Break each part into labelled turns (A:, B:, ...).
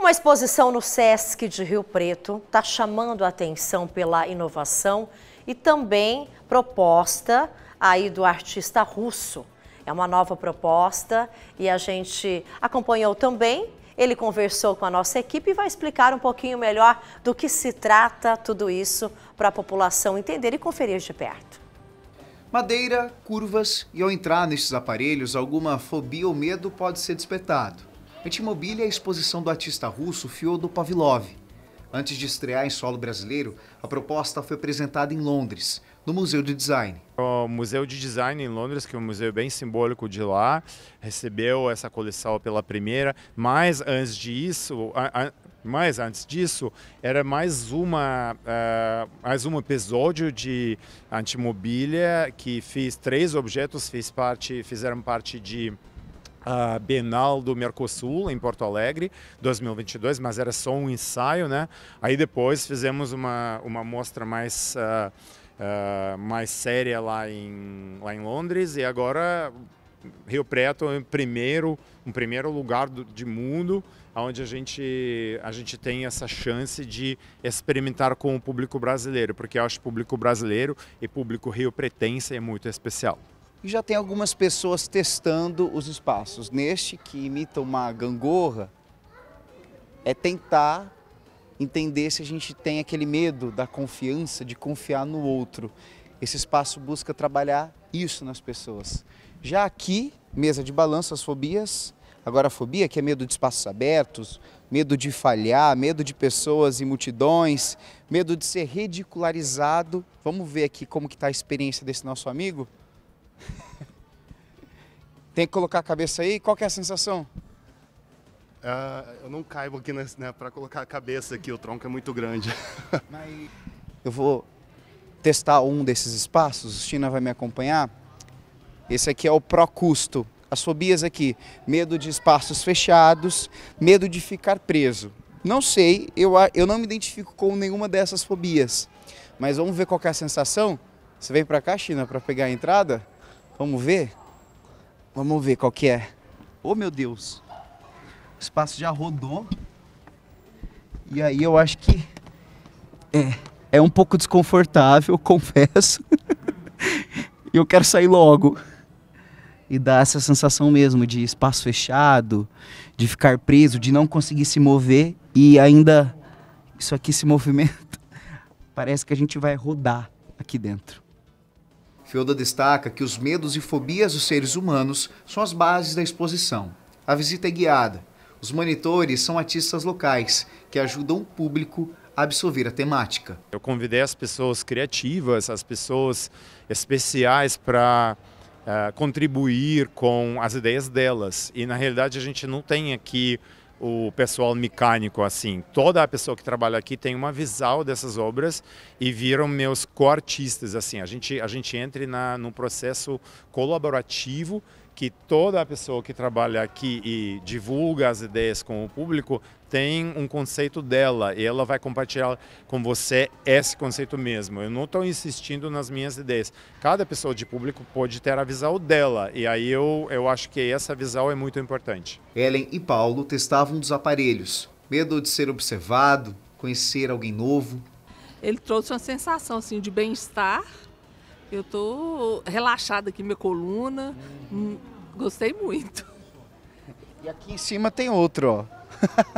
A: Uma exposição no Sesc de Rio Preto está chamando a atenção pela inovação e também proposta aí do artista russo. É uma nova proposta e a gente acompanhou também. Ele conversou com a nossa equipe e vai explicar um pouquinho melhor do que se trata tudo isso para a população entender e conferir de perto.
B: Madeira, curvas e ao entrar nesses aparelhos, alguma fobia ou medo pode ser despertado. Etmobília é a exposição do artista russo Fyodor Pavlov. Antes de estrear em solo brasileiro, a proposta foi apresentada em Londres, no Museu de Design.
C: O Museu de Design em Londres, que é um museu bem simbólico de lá, recebeu essa coleção pela primeira, mas antes disso, mas antes disso era mais uma uh, mais um episódio de Antimobília que fez três objetos, fez parte, fizeram parte de a Bienal do Mercosul em Porto Alegre 2022, mas era só um ensaio, né? Aí depois fizemos uma uma mostra mais uh, uh, mais séria lá em lá em Londres e agora Rio Preto é o primeiro um primeiro lugar do, de mundo onde a gente a gente tem essa chance de experimentar com o público brasileiro, porque eu acho que público brasileiro e público rio pretense é muito especial
B: e já tem algumas pessoas testando os espaços. Neste, que imita uma gangorra, é tentar entender se a gente tem aquele medo da confiança, de confiar no outro. Esse espaço busca trabalhar isso nas pessoas. Já aqui, mesa de balanço, as fobias. Agora a fobia, que é medo de espaços abertos, medo de falhar, medo de pessoas e multidões, medo de ser ridicularizado. Vamos ver aqui como que está a experiência desse nosso amigo? Tem que colocar a cabeça aí? Qual é a sensação?
D: Uh, eu não caibo aqui né, para colocar a cabeça aqui, o tronco é muito grande.
B: eu vou testar um desses espaços, o China vai me acompanhar. Esse aqui é o Pro Custo. As fobias aqui, medo de espaços fechados, medo de ficar preso. Não sei, eu, eu não me identifico com nenhuma dessas fobias. Mas vamos ver qual é a sensação? Você vem para cá, China, para pegar a entrada? Vamos ver? Vamos ver qual que é. Oh, meu Deus. O espaço já rodou. E aí eu acho que é, é um pouco desconfortável, confesso. E eu quero sair logo. E dá essa sensação mesmo de espaço fechado, de ficar preso, de não conseguir se mover e ainda isso aqui se movimenta. Parece que a gente vai rodar aqui dentro. Feuda destaca que os medos e fobias dos seres humanos são as bases da exposição. A visita é guiada. Os monitores são artistas locais que ajudam o público a absorver a temática.
C: Eu convidei as pessoas criativas, as pessoas especiais para uh, contribuir com as ideias delas. E na realidade a gente não tem aqui o pessoal mecânico assim. Toda a pessoa que trabalha aqui tem uma visão dessas obras e viram meus co-artistas assim. A gente a gente entra na num processo colaborativo que toda a pessoa que trabalha aqui e divulga as ideias com o público tem um conceito dela e ela vai compartilhar com você esse conceito mesmo. Eu não estou insistindo nas minhas ideias. Cada pessoa de público pode ter a visão dela e aí eu, eu acho que essa visão é muito importante.
B: Ellen e Paulo testavam dos aparelhos. Medo de ser observado, conhecer alguém novo.
E: Ele trouxe uma sensação assim de bem-estar. Eu estou relaxada aqui minha coluna. Hum. Gostei muito.
B: E aqui em cima tem outro, ó.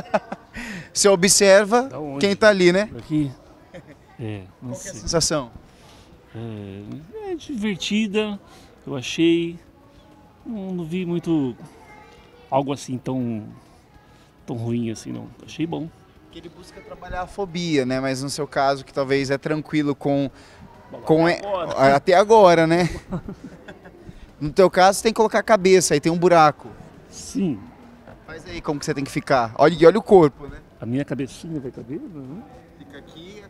B: Você observa quem está ali, né?
F: Aqui. É,
B: Qual é a sensação?
F: É, é, divertida, eu achei. Não, não, vi muito algo assim tão, tão ruim assim, não. Achei bom.
B: Que ele busca trabalhar a fobia, né? Mas no seu caso, que talvez é tranquilo com. Com até, agora. até agora, né? No teu caso, você tem que colocar a cabeça, aí tem um buraco.
F: Sim.
B: Faz aí como que você tem que ficar. Olha, olha o corpo, né?
F: A minha cabecinha vai caber? Uhum.
B: Fica aqui.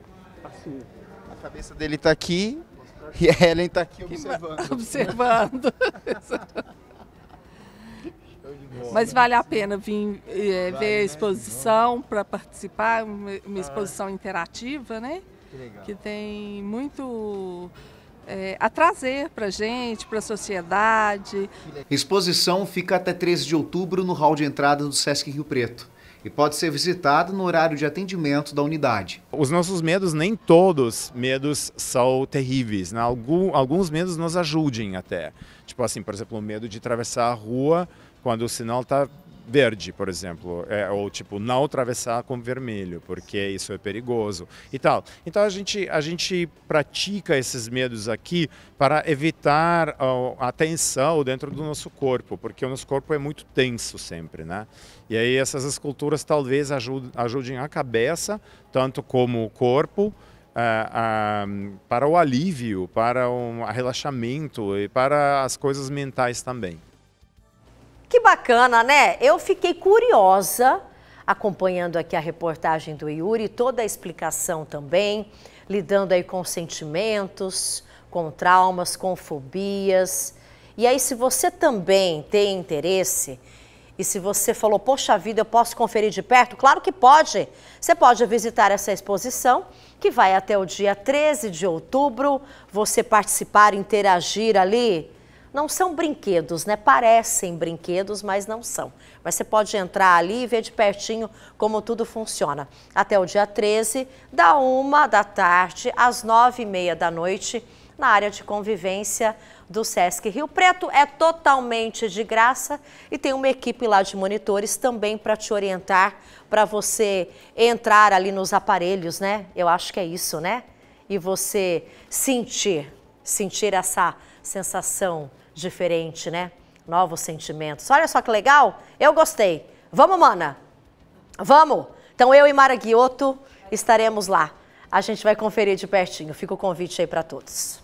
B: Assim. A cabeça dele tá aqui e a Helen tá aqui observando.
E: observando. Mas vale a pena vir é, ver a exposição para participar, uma exposição interativa, né? Que, que tem muito é, a trazer para a gente, para a sociedade.
B: A exposição fica até 13 de outubro no hall de entrada do Sesc Rio Preto. e pode ser visitado no horário de atendimento da unidade.
C: Os nossos medos, nem todos medos são terríveis. Né? Algum, alguns medos nos ajudem até. Tipo assim, por exemplo, o medo de atravessar a rua quando o sinal está verde, por exemplo, é, ou tipo não atravessar com vermelho, porque isso é perigoso e tal. Então a gente a gente pratica esses medos aqui para evitar a tensão dentro do nosso corpo, porque o nosso corpo é muito tenso sempre, né? E aí essas esculturas talvez ajudem, ajudem a cabeça tanto como o corpo Uh, uh, para o alívio, para o relaxamento e para as coisas mentais também.
A: Bacana, né? Eu fiquei curiosa acompanhando aqui a reportagem do Yuri, toda a explicação também, lidando aí com sentimentos, com traumas, com fobias. E aí, se você também tem interesse, e se você falou, poxa vida, eu posso conferir de perto? Claro que pode. Você pode visitar essa exposição, que vai até o dia 13 de outubro. Você participar, interagir ali não são brinquedos, né? Parecem brinquedos, mas não são. Mas você pode entrar ali e ver de pertinho como tudo funciona. Até o dia 13, da uma da tarde às nove e meia da noite, na área de convivência do Sesc Rio Preto. É totalmente de graça e tem uma equipe lá de monitores também para te orientar, para você entrar ali nos aparelhos, né? Eu acho que é isso, né? E você sentir, sentir essa sensação diferente, né? Novos sentimentos. Olha só que legal. Eu gostei. Vamos, mana? Vamos? Então eu e Mara Guioto estaremos lá. A gente vai conferir de pertinho. Fica o convite aí para todos.